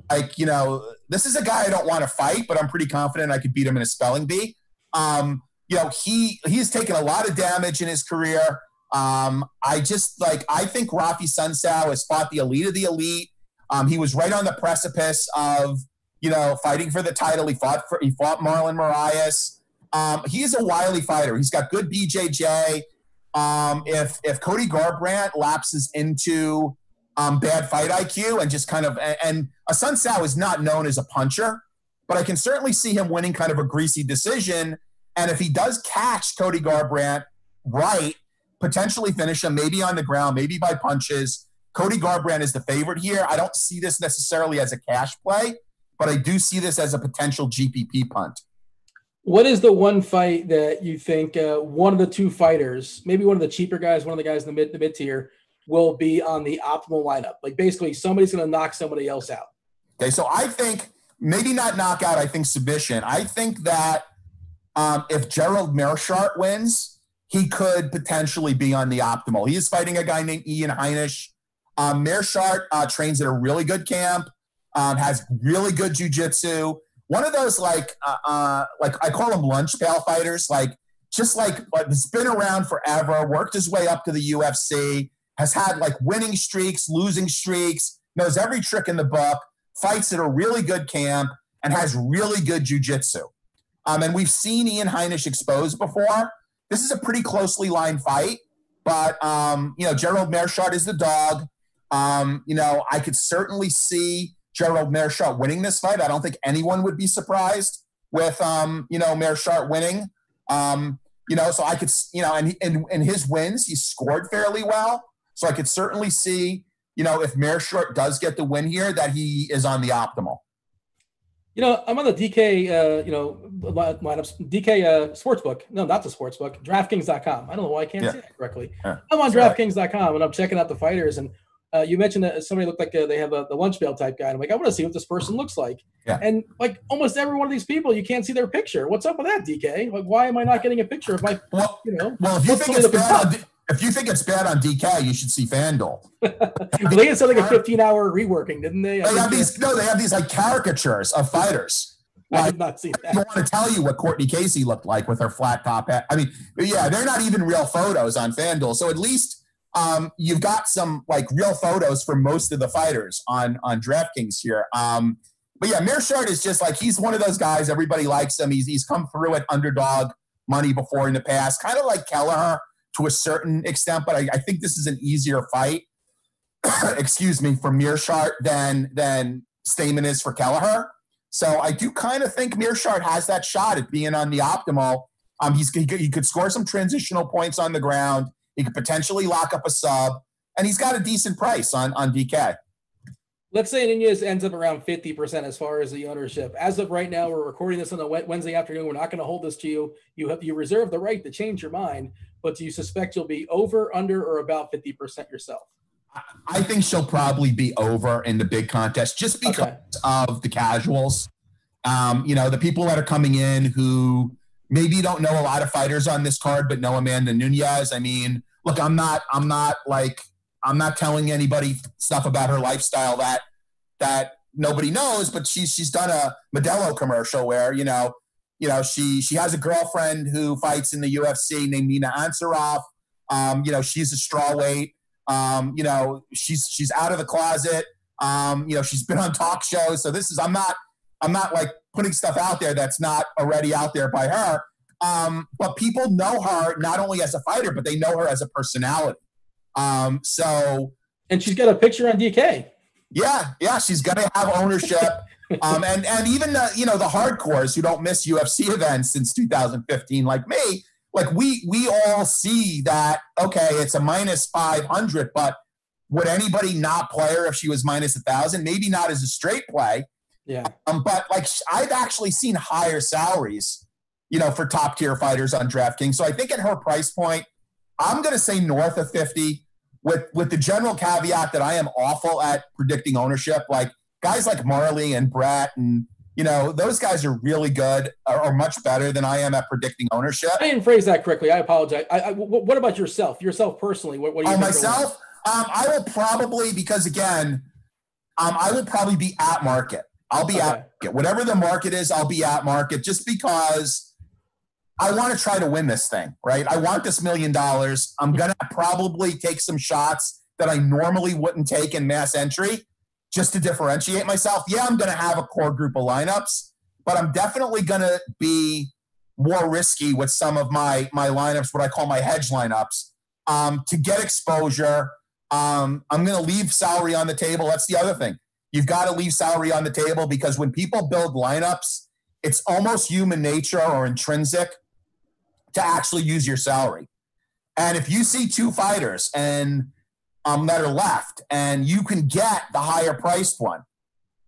Like, you know, this is a guy I don't want to fight, but I'm pretty confident I could beat him in a spelling bee. Um, you know, he he's taken a lot of damage in his career. Um, I just like I think Rafi Assunção has fought the elite of the elite. Um, he was right on the precipice of you know fighting for the title. He fought for he fought Marlon Moraes. Um, he is a wily fighter. He's got good BJJ. Um, if if Cody Garbrandt lapses into um, bad fight IQ and just kind of and, and Assunção is not known as a puncher, but I can certainly see him winning kind of a greasy decision. And if he does catch Cody Garbrandt right potentially finish him, maybe on the ground, maybe by punches. Cody Garbrandt is the favorite here. I don't see this necessarily as a cash play, but I do see this as a potential GPP punt. What is the one fight that you think uh, one of the two fighters, maybe one of the cheaper guys, one of the guys in the mid the mid tier, will be on the optimal lineup? Like basically, somebody's going to knock somebody else out. Okay, so I think maybe not knockout. I think submission. I think that um, if Gerald Meerschaert wins, he could potentially be on the optimal. He is fighting a guy named Ian Heinisch. Um, Meerschaert uh, trains at a really good camp, um, has really good jujitsu. One of those like uh, uh, like I call them lunch pail fighters, like just like but has been around forever, worked his way up to the UFC, has had like winning streaks, losing streaks, knows every trick in the book, fights at a really good camp, and has really good jujitsu. Um, and we've seen Ian Heinisch exposed before. This is a pretty closely lined fight, but um, you know, Gerald Meerschaert is the dog. Um, you know, I could certainly see Gerald Meerschaert winning this fight. I don't think anyone would be surprised with um, you know, Meerschaert winning. Um, you know, so I could, you know, and in, in his wins, he scored fairly well. So I could certainly see, you know, if Meerschaert does get the win here, that he is on the optimal. You know, I'm on the DK, uh, you know, lineups, DK uh, Sportsbook. No, not the Sportsbook, DraftKings.com. I don't know why I can't yeah. say that correctly. Yeah. I'm on DraftKings.com and I'm checking out the fighters. And uh, you mentioned that somebody looked like uh, they have a, the lunch bell type guy. And I'm like, I want to see what this person looks like. Yeah. And like almost every one of these people, you can't see their picture. What's up with that, DK? Like, why am I not getting a picture of my, well, you know? Well, if you think it's bad, if you think it's bad on DK, you should see FanDuel. they had something like a 15 hour reworking, didn't they? I they have these no, they have these like caricatures of fighters. Like, I did not see that. I want to tell you what Courtney Casey looked like with her flat top hat. I mean, yeah, they're not even real photos on FanDuel. So at least um, you've got some like real photos for most of the fighters on on DraftKings here. Um, but yeah, Meerschaert is just like he's one of those guys. Everybody likes him. He's he's come through at underdog money before in the past, kind of like Kelleher to a certain extent. But I, I think this is an easier fight. excuse me, for Meerschaert than than Stamann is for Kelleher. So I do kind of think Meerschaert has that shot at being on the optimal. Um, he's he could, he could score some transitional points on the ground. He could potentially lock up a sub, and he's got a decent price on on DK. Let's say Nunes ends up around 50% as far as the ownership. As of right now, we're recording this on a Wednesday afternoon. We're not going to hold this to you. You have you reserve the right to change your mind, but do you suspect you'll be over, under, or about 50% yourself? I think she'll probably be over in the big contest just because okay. of the casuals. Um, you know, the people that are coming in who maybe don't know a lot of fighters on this card, but know Amanda Nunes. I mean, look, I'm not, I'm not like, I'm not telling anybody stuff about her lifestyle that that nobody knows, but she's she's done a Modelo commercial where you know, you know, she she has a girlfriend who fights in the UFC named Nina Ansaroff. Um, you know, she's a strawweight. Um, you know, she's she's out of the closet. Um, you know, she's been on talk shows. So this is I'm not I'm not like putting stuff out there that's not already out there by her. Um, but people know her not only as a fighter, but they know her as a personality. Um, so and she's got a picture on DK. Yeah, yeah, she's gonna have ownership. Um, and and even the you know the hardcores who don't miss UFC events since 2015, like me, like we we all see that okay, it's a minus 500, but would anybody not play her if she was minus a thousand? Maybe not as a straight play. Yeah. Um, but like I've actually seen higher salaries, you know, for top tier fighters on DraftKings. So I think at her price point, I'm going to say north of 50 with with the general caveat that I am awful at predicting ownership. Like guys like Marley and Brett and you know, those guys are really good or, much better than I am at predicting ownership. I didn't phrase that correctly. I apologize. I, I, what about yourself? Yourself personally? What, what do you? Oh, myself? Um, I will probably because again, um, I will probably be at market. I'll be okay. at market. Whatever the market is, I'll be at market just because I want to try to win this thing, right? I want this million dollars. I'm gonna probably take some shots that I normally wouldn't take in mass entry just to differentiate myself. Yeah, I'm going to have a core group of lineups, but I'm definitely going to be more risky with some of my my lineups, what I call my hedge lineups, um, to get exposure. Um, I'm going to leave salary on the table. That's the other thing. You've got to leave salary on the table because when people build lineups, it's almost human nature or intrinsic to actually use your salary. And if you see two fighters and um, that are left, and you can get the higher priced one,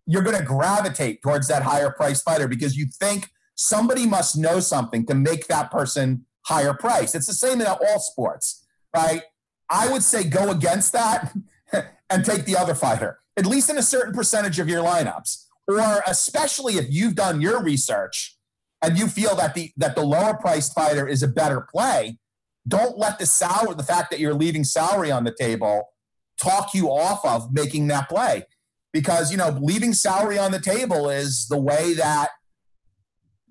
you're going to gravitate towards that higher priced fighter because you think somebody must know something to make that person higher price. It's the same in all sports, right? I would say go against that and take the other fighter, at least in a certain percentage of your lineups. Or especially if you've done your research and you feel that the that the lower priced fighter is a better play, don't let the salary, the fact that you're leaving salary on the table, talk you off of making that play. Because, you know, leaving salary on the table is the way that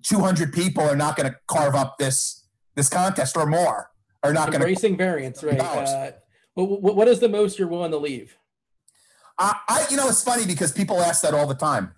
200 people are not going to carve up this this contest or more. Are not going to racing variance, right? Uh, what, what is the most you're willing to leave? I, I, you know, it's funny because people ask that all the time.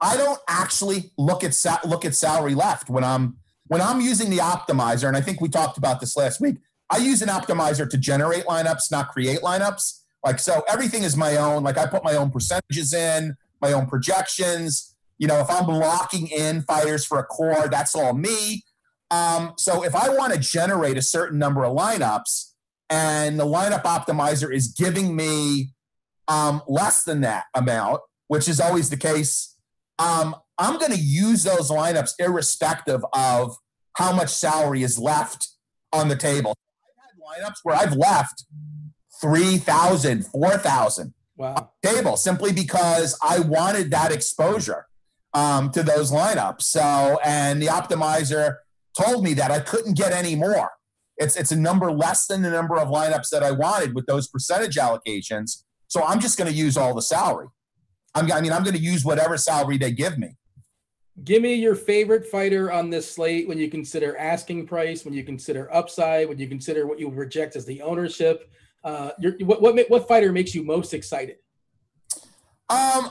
I don't actually look at sa- look at salary left when I'm when I'm using the optimizer, and I think we talked about this last week, I use an optimizer to generate lineups, not create lineups. Like, so everything is my own. Like, I put my own percentages in, my own projections. You know, if I'm locking in fighters for a core, that's all me. Um, so if I want to generate a certain number of lineups and the lineup optimizer is giving me um, less than that amount, which is always the case, um, I'm going to use those lineups irrespective of how much salary is left on the table. I've had lineups where I've left 3,000, 4,000 wow. table simply because I wanted that exposure um, to those lineups. So, and the optimizer told me that I couldn't get any more. It's, it's a number less than the number of lineups that I wanted with those percentage allocations. So I'm just going to use all the salary. I'm, I mean, I'm going to use whatever salary they give me. Give me your favorite fighter on this slate when you consider asking price, when you consider upside, when you consider what you reject as the ownership. Uh, what, what what fighter makes you most excited? Um,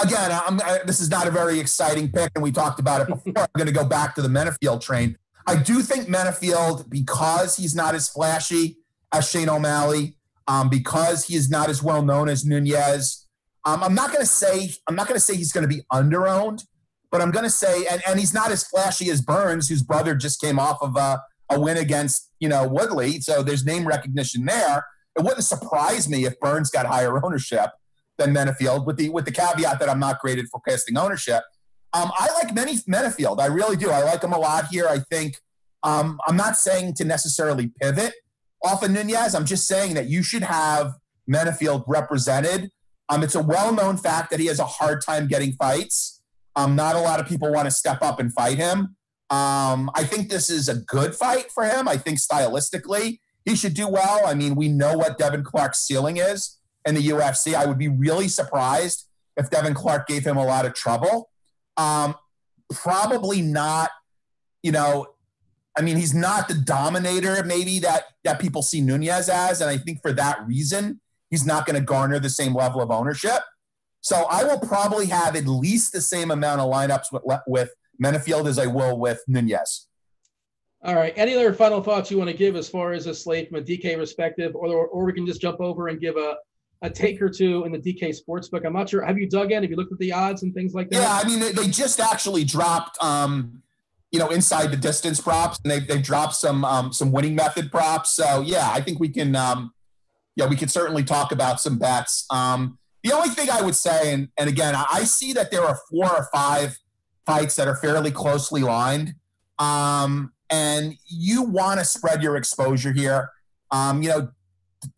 again, I'm, I, this is not a very exciting pick, and we talked about it before. I'm going to go back to the Menifield train. I do think Menifield, because he's not as flashy as Shane O'Malley, um, because he is not as well known as Nunes. Um, I'm not going to say I'm not going to say he's going to be underowned, but I'm going to say, and, and he's not as flashy as Burns, whose brother just came off of a, a win against you know Woodley, so there's name recognition there. It wouldn't surprise me if Burns got higher ownership than Menifield, with the with the caveat that I'm not graded for casting ownership. Um, I like many Menifield. I really do. I like him a lot here. I think um, I'm not saying to necessarily pivot off of Nunes. I'm just saying that you should have Menifield represented. Um, it's a well-known fact that he has a hard time getting fights. Um, not a lot of people want to step up and fight him. Um, I think this is a good fight for him. I think stylistically he should do well. I mean, we know what Devin Clark's ceiling is in the UFC. I would be really surprised if Devin Clark gave him a lot of trouble. Um, probably not, you know, I mean, he's not the dominator maybe that that people see Nunes as, and I think for that reason, he's not going to garner the same level of ownership. So I will probably have at least the same amount of lineups with with Menifield as I will with Nunes. All right. Any other final thoughts you want to give as far as a slate from a DK perspective, or or we can just jump over and give a a take or two in the DK Sportsbook. I'm not sure. Have you dug in? Have you looked at the odds and things like that? Yeah, I mean, they, they just actually dropped, um, you know, inside the distance props, and they they dropped some um, some winning method props. So yeah, I think we can, um, yeah, we can certainly talk about some bets. Um, the only thing I would say, and and again, I see that there are four or five fights that are fairly closely lined, um, and you want to spread your exposure here. Um, you know,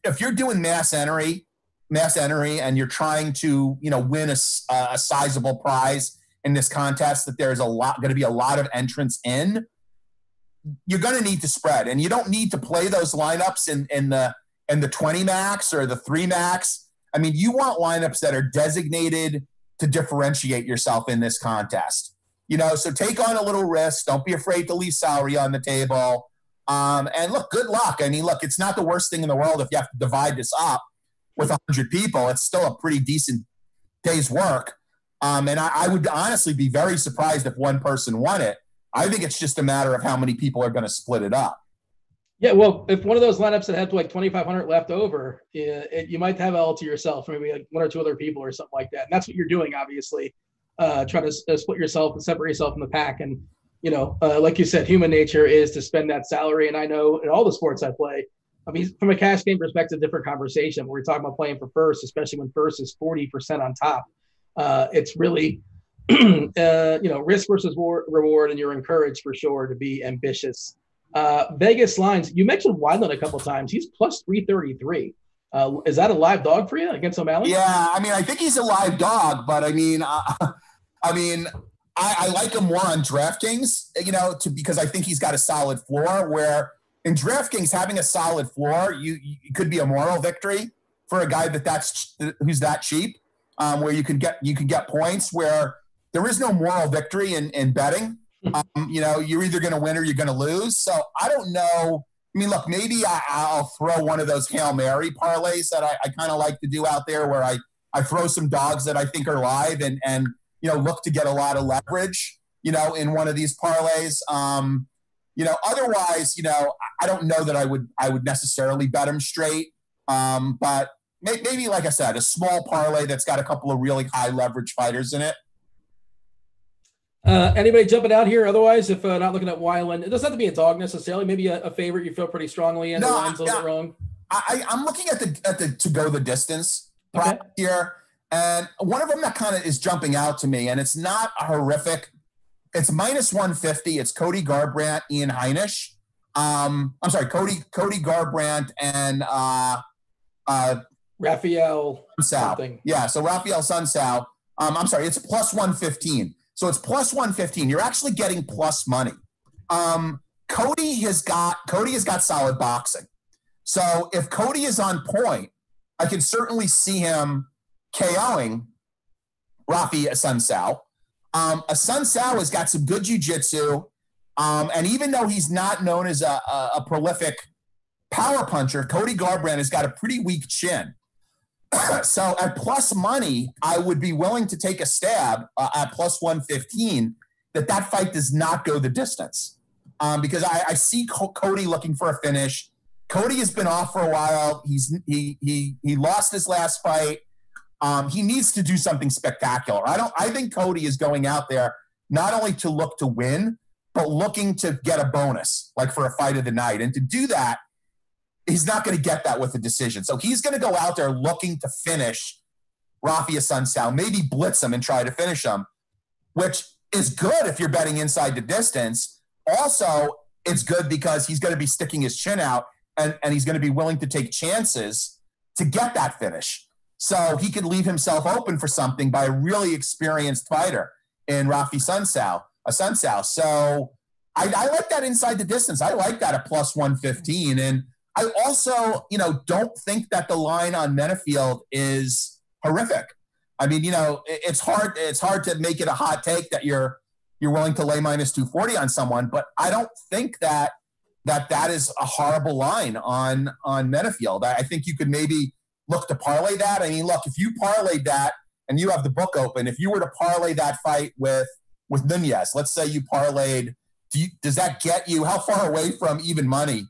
if you're doing mass entry mass entry and you're trying to you know win a, a sizable prize in this contest that there's a lot going to be a lot of entrants in you're going to need to spread. And you don't need to play those lineups in, in the in the 20 max or the 3 max i mean you want lineups that are designated to differentiate yourself in this contest you know so take on a little risk don't be afraid to leave salary on the table um, and look good luck i mean look it's not the worst thing in the world if you have to divide this up with 100 people, it's still a pretty decent day's work. Um, and I, I, would honestly be very surprised if one person won it. I think it's just a matter of how many people are going to split it up. Yeah, well, if one of those lineups that had like 2,500 left over, it, it, you might have all to yourself, maybe like one or two other people or something like that. And that's what you're doing, obviously, uh, trying to uh, split yourself and separate yourself from the pack. And, you know, uh, like you said, human nature is to spend that salary. And I know in all the sports I play, I mean, from a cash game perspective, different conversation. We're talking about playing for first, especially when first is 40% on top. Uh, it's really, uh, you know, risk versus war- reward, and you're encouraged for sure to be ambitious. Uh, Vegas lines, you mentioned Wineland a couple times. He's plus 333. Uh, is that a live dog for you against O'Malley? Yeah, I mean, I think he's a live dog, but I mean, uh, I mean, I, I, like him more on DraftKings, you know, to because I think he's got a solid floor where in DraftKings, having a solid floor, you, you could be a moral victory for a guy that that's who's that cheap, um, where you can get you can get points where there is no moral victory in, in betting. Um, you know, you're either going to win or you're going to lose. So I don't know. I mean, look, maybe I, will throw one of those hail mary parlays that I, I kind of like to do out there, where I I throw some dogs that I think are live and and you know look to get a lot of leverage. You know, in one of these parlays. Um, you know, otherwise, you know, I don't know that I would I would necessarily bet them straight. Um, but maybe, like I said, a small parlay that's got a couple of really high leverage fighters in it. Uh, anybody jumping out here? Otherwise, if uh, not looking at Wineland, it doesn't have to be a dog necessarily. Maybe a, a favorite you feel pretty strongly in. No, the line's a little bit wrong. I, am looking at the at the to go the distance okay. here, and one of them that kind of is jumping out to me, and it's not a horrific it's minus 150. It's Cody Garbrandt, Ian Heinisch. Um, I'm sorry, Cody Cody Garbrandt and uh, uh, Raphael something. Yeah, so Raphael Assunção. Um, I'm sorry, it's plus 115. So it's plus 115. You're actually getting plus money. Um, Cody has got Cody has got solid boxing. So if Cody is on point, I can certainly see him KOing Rafi Assunção. Um, Assunção has got some good jujitsu. Um, and even though he's not known as a, a, a, prolific power puncher, Cody Garbrandt has got a pretty weak chin. so at plus money, I would be willing to take a stab uh, at plus 115 that that fight does not go the distance. Um, because I, I see Co- Cody looking for a finish. Cody has been off for a while. He's he he he lost his last fight. Um, he needs to do something spectacular. I don't. I think Cody is going out there not only to look to win, but looking to get a bonus, like for a fight of the night. And to do that, he's not going to get that with a decision. So he's going to go out there looking to finish Rafi Assunção, maybe blitz him and try to finish him, which is good if you're betting inside the distance. Also, it's good because he's going to be sticking his chin out and, and he's going to be willing to take chances to get that finish. So he could leave himself open for something by a really experienced fighter in Rafi Assunção, a Sunsao. So I, I like that inside the distance. I like that at plus 115. And I also, you know, don't think that the line on Menifield is horrific. I mean, you know, it's hard. It's hard to make it a hot take that you're you're willing to lay minus 240 on someone, but I don't think that that that is a horrible line on on Menifield. I think you could maybe look to parlay that. I mean, look, if you parlayed that and you have the book open, if you were to parlay that fight with with Nunes, let's say you parlayed, do you, does that get you how far away from even money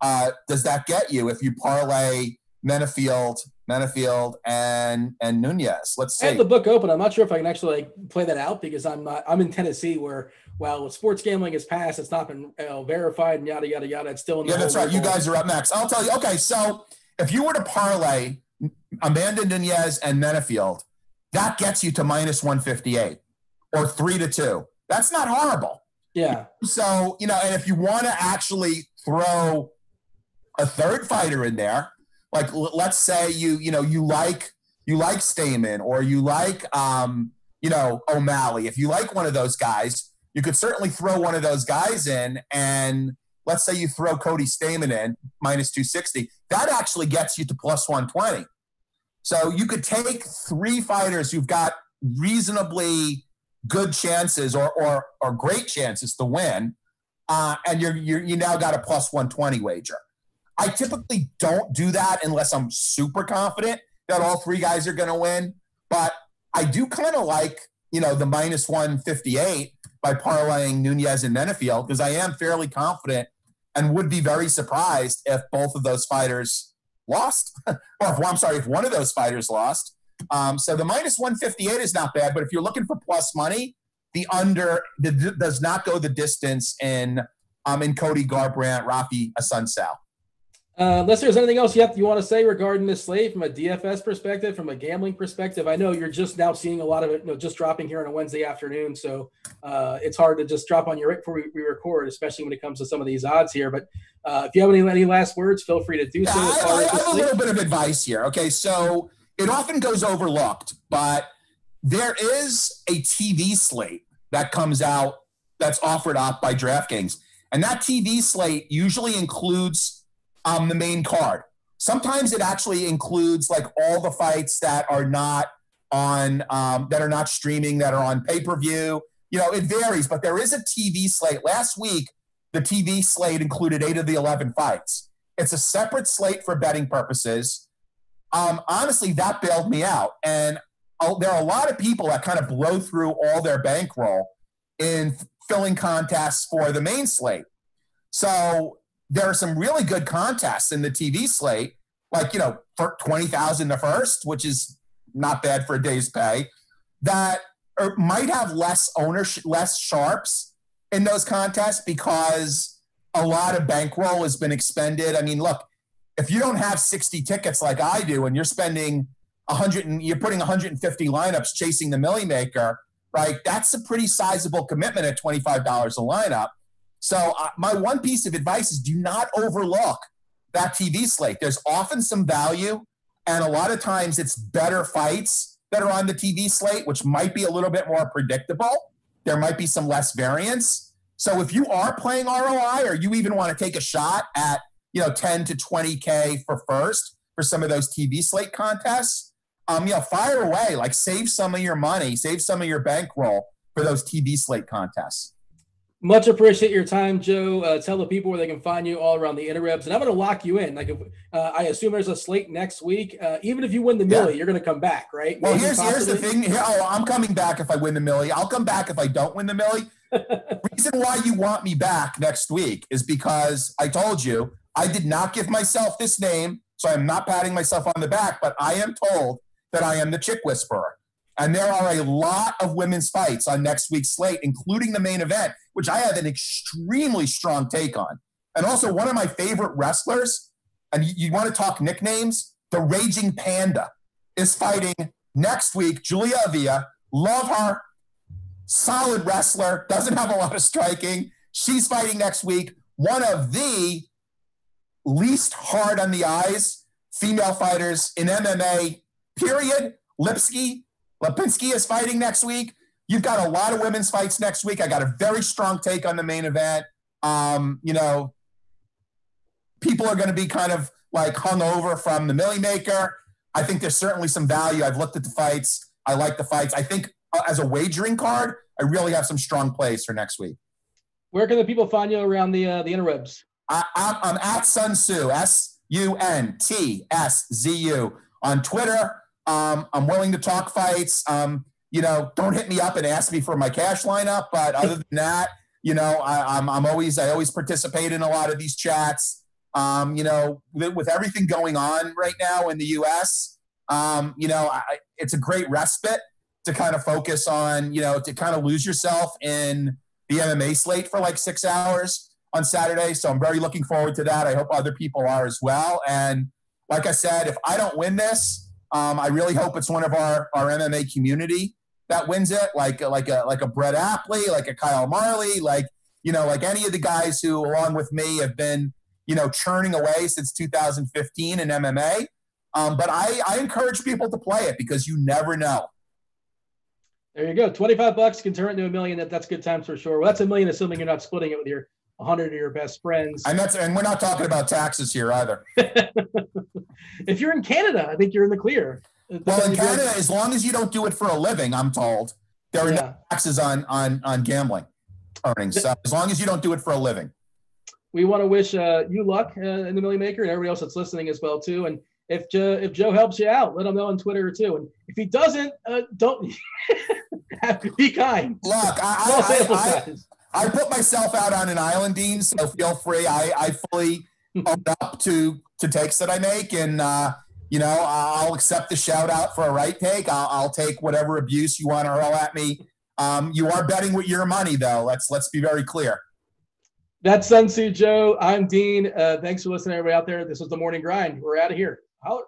uh, does that get you if you parlay Menifield, Menifield, and and Nunes? Let's see. I have the book open. I'm not sure if I can actually like play that out because I'm not. I'm in Tennessee where while sports gambling is passed, it's not been you know, verified and yada yada yada. It's still in the yeah, that's right. You guys are up next. I'll tell you. Okay, so if you were to parlay Amanda Nunes and Menifield, that gets you to minus 158 or three to two. That's not horrible. Yeah. So, you know, and if you want to actually throw a third fighter in there, like let's say you you know you like you like Stamann or you like um, you know O'Malley. If you like one of those guys, you could certainly throw one of those guys in and let's say you throw Cody Stamann in minus 260, that actually gets you to plus 120. So you could take three fighters who've got reasonably good chances or or, or great chances to win, uh, and you're, you're you now got a plus 120 wager. I typically don't do that unless I'm super confident that all three guys are going to win. But I do kind of like, you know, the minus 158 by parlaying Nunes and Menifield because I am fairly confident and would be very surprised if both of those fighters lost. or if, well, I'm sorry, if one of those fighters lost. Um, so the minus 158 is not bad. But if you're looking for plus money, the under the, does not go the distance in um, in Cody Garbrandt, Rafi Assunção. Uh, unless there's anything else you have you want to say regarding this slate from a DFS perspective, from a gambling perspective, I know you're just now seeing a lot of it, you know, just dropping here on a Wednesday afternoon, so uh, it's hard to just drop on your before we, we, record, especially when it comes to some of these odds here. But uh, if you have any any last words, feel free to do so. Yeah, I, I, I have a little bit of advice here. Okay, so it often goes overlooked, but there is a TV slate that comes out that's offered up by DraftKings, and that TV slate usually includes um, the main card. Sometimes it actually includes like all the fights that are not on um, that are not streaming that are on pay per view. You know, it varies, but there is a TV slate. Last week, the TV slate included eight of the eleven fights. It's a separate slate for betting purposes. Um, honestly, that bailed me out, and uh, there are a lot of people that kind of blow through all their bankroll in filling contests for the main slate. So there are some really good contests in the TV slate, like, you know, for 20,000 the first, which is not bad for a day's pay, that or might have less ownership, less sharps in those contests because a lot of bankroll has been expended. I mean, look, if you don't have 60 tickets like I do and you're spending 100 and you're putting 150 lineups chasing the Milly Maker, right? That's a pretty sizable commitment at $25 a lineup. So, uh, my one piece of advice is do not overlook that TV slate. There's often some value, and a lot of times it's better fights that are on the TV slate, which might be a little bit more predictable. There might be some less variance. So, if you are playing ROI or you even want to take a shot at, you know, 10 to 20K for first for some of those TV slate contests, um, you know, fire away. Like, save some of your money, save some of your bankroll for those TV slate contests. Much appreciate your time, Joe. Uh, tell the people where they can find you all around the interwebs, and I'm going to lock you in. Like, if, uh, I assume there's a slate next week. Uh, even if you win the Milly, yeah. you're going to come back, right? Well, Maybe here's here's the thing. Here, oh, I'm coming back if I win the Milly. I'll come back if I don't win the Milly. reason why you want me back next week is because I told you I did not give myself this name, so I'm not patting myself on the back, but I am told that I am the chick whisperer. And there are a lot of women's fights on next week's slate, including the main event, which I have an extremely strong take on. And also, one of my favorite wrestlers, and you, you want to talk nicknames, the Raging Panda is fighting next week. Julia Avila, love her, solid wrestler, doesn't have a lot of striking. She's fighting next week. One of the least hard on the eyes female fighters in MMA, period. Lipsky Lipinski is fighting next week. You've got a lot of women's fights next week. I got a very strong take on the main event. Um, you know, people are going to be kind of like hung over from the Milly Maker. I think there's certainly some value. I've looked at the fights. I like the fights. I think uh, as a wagering card, I really have some strong plays for next week. Where can the people find you around the uh, the interwebs? I, am at Sun Tzu, S U N T S Z U on Twitter. Um, I'm willing to talk fights. Um, you know, don't hit me up and ask me for my cash lineup. But other than that, you know, I, am I'm, I'm always I always participate in a lot of these chats. Um, you know, with, with, everything going on right now in the U.S., um, you know, I, it's a great respite to kind of focus on, you know, to kind of lose yourself in the MMA slate for like six hours on Saturday. So I'm very looking forward to that. I hope other people are as well. And like I said, if I don't win this, um, I really hope it's one of our, our MMA community that wins it, like like a like a Brett Apley, like a Kyle Marley, like you know, like any of the guys who, along with me, have been you know churning away since 2015 in MMA. Um, but I, I encourage people to play it because you never know. There you go. 25 bucks can turn into a million. That, that's good times for sure. Well, that's a million assuming you're not splitting it with your 100 of your best friends. And that's and we're not talking about taxes here either. if you're in Canada, I think you're in the clear. Well, in Canada, as long as you don't do it for a living, I'm told there are yeah. no taxes on on on gambling earnings. So as long as you don't do it for a living. We want to wish uh, you luck uh, in the Milly Maker and everybody else that's listening as well too. And if Joe, if Joe helps you out, let him know on Twitter too. And if he doesn't, uh, don't be kind. Look, I, I, I, I put myself out on an island, Dean. So feel free. I, I fully own up to to takes that I make, and uh, you know I'll accept the shout out for a right take. I'll, I'll take whatever abuse you want to hurl at me. Um, you are betting with your money, though. Let's let's be very clear. That's Sun Tzu Joe. I'm Dean. Uh, thanks for listening, everybody out there. This was the morning grind. We're out of here. Holler.